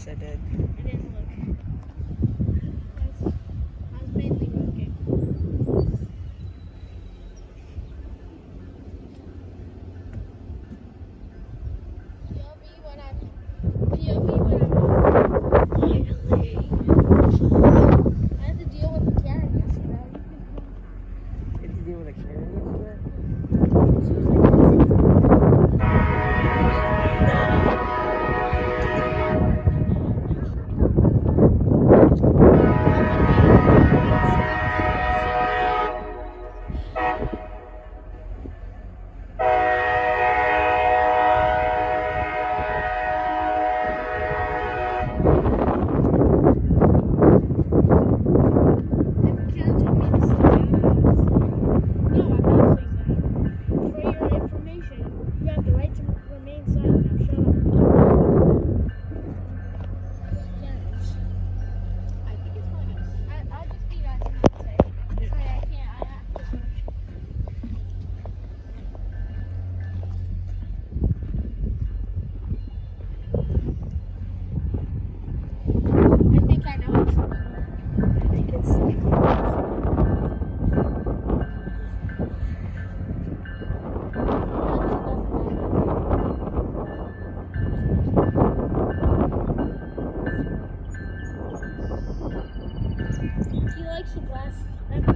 Yes, I did. I didn't look.